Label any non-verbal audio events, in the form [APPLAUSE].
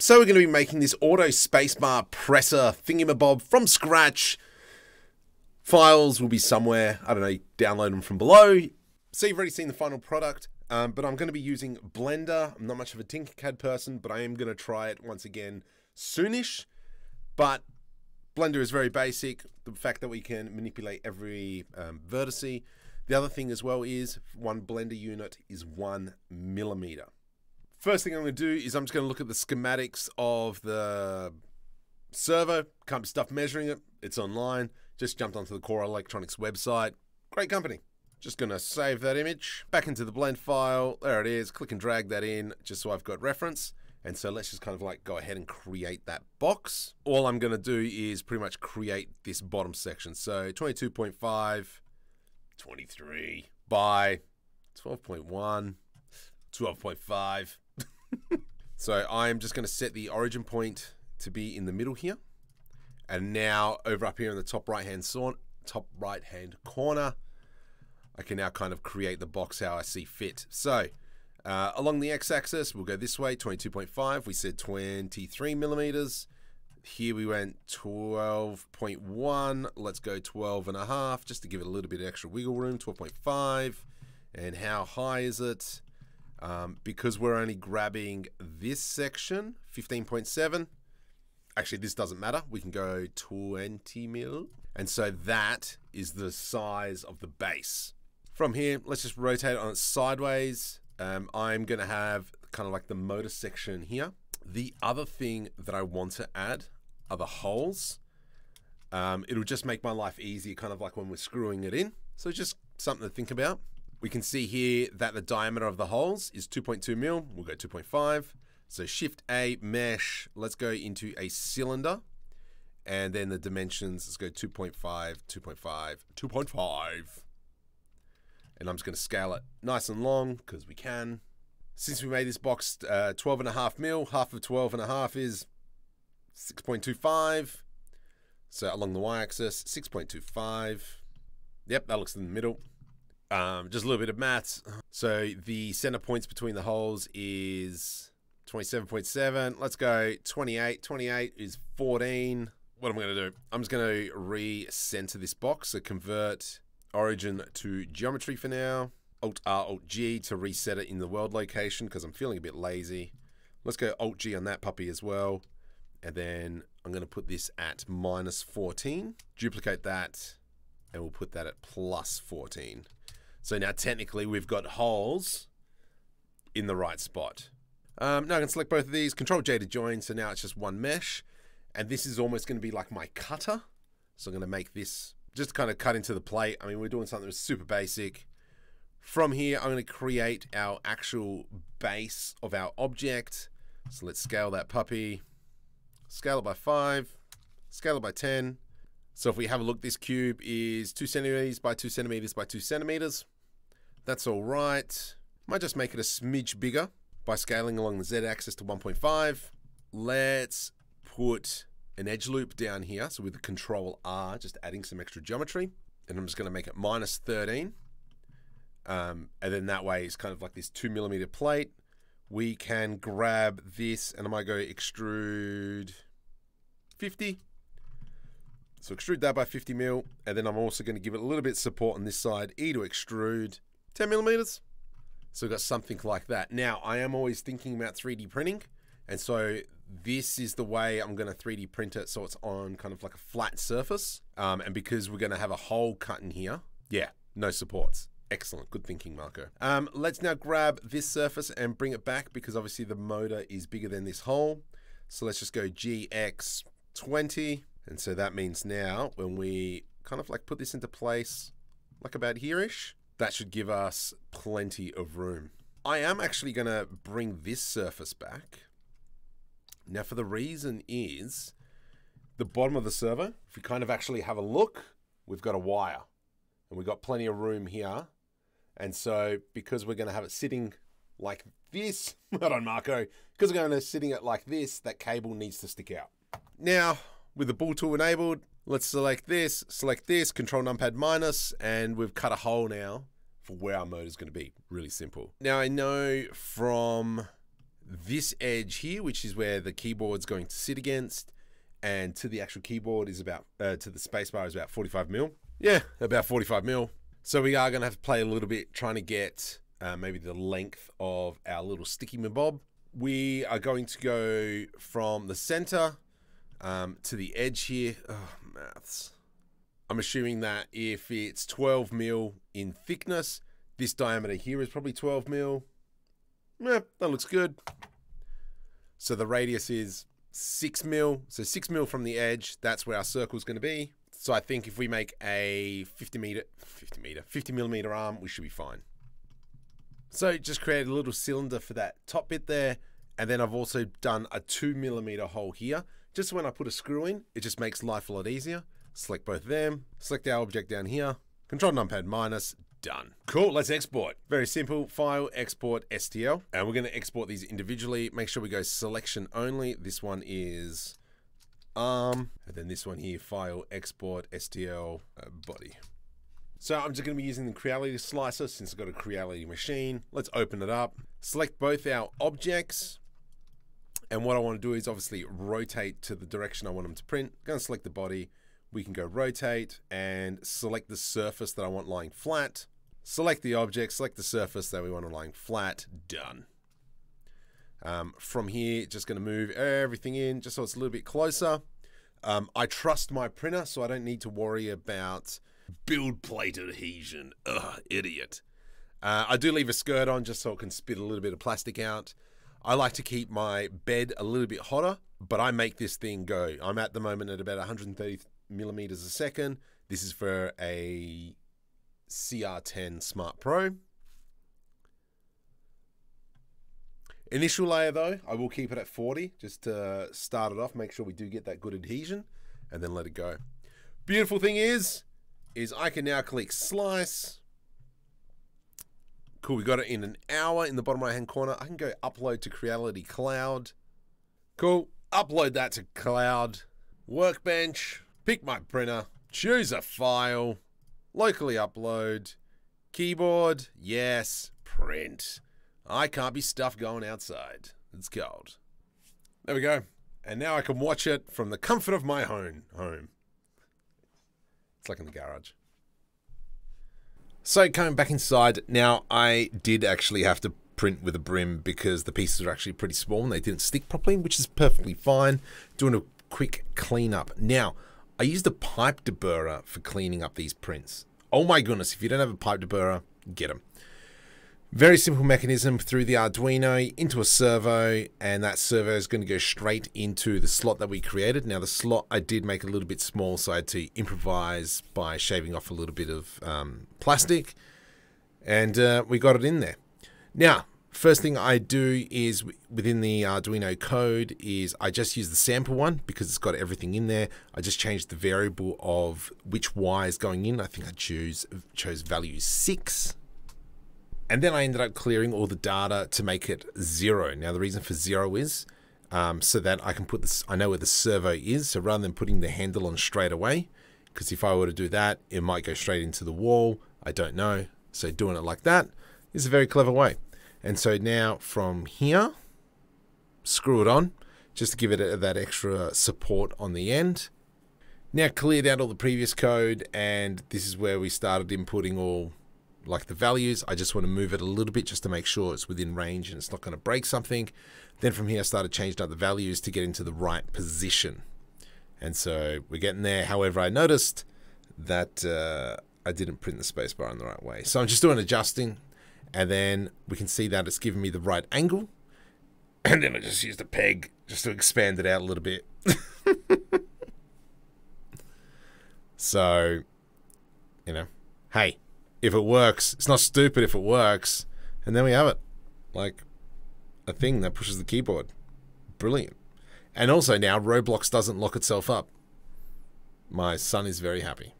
So we're going to be making this auto spacebar presser thingamabob from scratch. Files will be somewhere, I don't know, download them from below. So you've already seen the final product, um, but I'm going to be using Blender. I'm not much of a Tinkercad person, but I am going to try it once again soonish. But Blender is very basic. The fact that we can manipulate every um, vertice. The other thing as well is one Blender unit is one millimeter. First thing I'm going to do is I'm just going to look at the schematics of the servo. Can't be stuff measuring it. It's online. Just jumped onto the Core Electronics website. Great company. Just going to save that image back into the blend file. There it is. Click and drag that in just so I've got reference. And so let's just kind of like go ahead and create that box. All I'm going to do is pretty much create this bottom section. So 22.5, 23 by 12.1, 12.5. [LAUGHS] so I'm just going to set the origin point to be in the middle here. And now over up here in the top right hand top right hand corner, I can now kind of create the box how I see fit. So uh, along the x-axis, we'll go this way, 22.5. We said 23 millimeters. Here we went 12.1. Let's go 12 and a half, just to give it a little bit of extra wiggle room, 12.5. And how high is it? Um, because we're only grabbing this section, 15.7, actually this doesn't matter. We can go 20 mil. And so that is the size of the base. From here, let's just rotate it on its sideways. Um, I'm going to have kind of like the motor section here. The other thing that I want to add are the holes. Um, it'll just make my life easier, kind of like when we're screwing it in. So just something to think about. We can see here that the diameter of the holes is 2.2 mil. We'll go 2.5. So shift A, mesh, let's go into a cylinder. And then the dimensions, let's go 2.5, 2.5, 2.5. And I'm just gonna scale it nice and long because we can. Since we made this box uh, 12 and a half mil, half of 12 and a half is 6.25. So along the y-axis, 6.25. Yep, that looks in the middle. Um, just a little bit of maths. So the center points between the holes is 27.7. Let's go 28. 28 is 14. What am I going to do? I'm just going to re-center this box. So convert origin to geometry for now. Alt R, Alt G to reset it in the world location because I'm feeling a bit lazy. Let's go Alt G on that puppy as well. And then I'm going to put this at minus 14. Duplicate that and we'll put that at plus 14. So now technically we've got holes in the right spot. Um, now I can select both of these, Control J to join, so now it's just one mesh. And this is almost going to be like my cutter. So I'm going to make this just kind of cut into the plate. I mean, we're doing something that's super basic. From here, I'm going to create our actual base of our object. So let's scale that puppy. Scale it by 5. Scale it by 10. So if we have a look, this cube is 2 centimeters by 2 centimeters by 2 centimeters. That's all right. Might just make it a smidge bigger by scaling along the z-axis to 1.5. Let's put an edge loop down here. So with the control R, just adding some extra geometry. And I'm just going to make it minus 13. Um, and then that way it's kind of like this two millimeter plate. We can grab this and I might go extrude 50. So extrude that by 50 mil. And then I'm also going to give it a little bit of support on this side. E to extrude 10 millimeters. So we've got something like that. Now, I am always thinking about 3D printing. And so this is the way I'm going to 3D print it so it's on kind of like a flat surface. Um, and because we're going to have a hole cut in here, yeah, no supports. Excellent. Good thinking, Marko. Um, let's now grab this surface and bring it back because obviously the motor is bigger than this hole. So let's just go GX20. And so that means now when we kind of like put this into place, like about here-ish, that should give us plenty of room. I am actually going to bring this surface back. Now, for the reason is the bottom of the servo, if we kind of actually have a look, we've got a wire and we've got plenty of room here. And so because we're going to have it sitting like this, [LAUGHS] hold on, Marko, because we're going to sitting it like this, that cable needs to stick out. Now, with the Bool Tool enabled, Let's select this, select this, control numpad minus, and we've cut a hole now for where our motor is going to be. Really simple. Now I know from this edge here, which is where the keyboard's going to sit against, and to the actual keyboard is about, uh, to the spacebar is about 45 mil. Yeah, about 45 mil. So we are going to have to play a little bit trying to get uh, maybe the length of our little sticky mabob. We are going to go from the center um, to the edge here. Oh, maths. I'm assuming that if it's 12 mil in thickness, this diameter here is probably 12 mil. Yeah, that looks good. So the radius is 6 mil. So 6 mil from the edge, that's where our circle is going to be. So I think if we make a 50 meter, 50 meter, 50 millimeter arm, we should be fine. So just create a little cylinder for that top bit there. And then I've also done a two millimeter hole here. Just when I put a screw in, it just makes life a lot easier. Select both of them, select our object down here, control numpad minus, done. Cool, let's export. Very simple, file, export, STL. And we're gonna export these individually. Make sure we go selection only. This one is arm, and then this one here, file, export, STL, uh, body. So I'm just going to be using the Creality slicer since I've got a Creality machine. Let's open it up. Select both our objects. And what I want to do is obviously rotate to the direction I want them to print. I'm Going to select the body. We can go rotate and select the surface that I want lying flat. Select the object, select the surface that we want lying flat. Done. Um, from here, just going to move everything in just so it's a little bit closer. Um, I trust my printer, so I don't need to worry about build plate adhesion. Ugh, idiot. Uh, I do leave a skirt on just so it can spit a little bit of plastic out. I like to keep my bed a little bit hotter, but I make this thing go. I'm at the moment at about 130 millimeters a second. This is for a CR10 Smart Pro. Initial layer though, I will keep it at 40 just to start it off, make sure we do get that good adhesion and then let it go. Beautiful thing is, is I can now click slice. Cool, we got it in an hour in the bottom right hand corner. I can go upload to Creality Cloud. Cool, upload that to Cloud. Workbench, pick my printer, choose a file, locally upload, keyboard, yes, print. I can't be stuff going outside. It's cold. There we go. And now I can watch it from the comfort of my home. Home. It's like in the garage. So coming back inside, now I did actually have to print with a brim because the pieces are actually pretty small and they didn't stick properly, which is perfectly fine. Doing a quick cleanup. Now, I used a pipe deburrer for cleaning up these prints. Oh my goodness, if you don't have a pipe deburrer, get them. Very simple mechanism through the Arduino into a servo, and that servo is going to go straight into the slot that we created. Now, the slot I did make a little bit small, so I had to improvise by shaving off a little bit of um, plastic, and uh, we got it in there. Now, first thing I do is within the Arduino code is I just use the sample one because it's got everything in there. I just changed the variable of which Y is going in. I think I choose chose value six and then I ended up clearing all the data to make it zero. Now the reason for zero is um, so that I can put this, I know where the servo is. So rather than putting the handle on straight away, because if I were to do that, it might go straight into the wall. I don't know. So doing it like that is a very clever way. And so now from here, screw it on, just to give it a, that extra support on the end. Now cleared out all the previous code, and this is where we started inputting all like the values. I just want to move it a little bit just to make sure it's within range and it's not going to break something. Then from here, I started changing up the values to get into the right position. And so we're getting there. However, I noticed that uh, I didn't print the spacebar in the right way. So I'm just doing adjusting and then we can see that it's giving me the right angle. [COUGHS] And then I just used a peg just to expand it out a little bit. [LAUGHS] so, you know, hey, if it works. It's not stupid if it works. And then we have it. Like a thing that pushes the keyboard. Brilliant. And also now Roblox doesn't lock itself up. My son is very happy.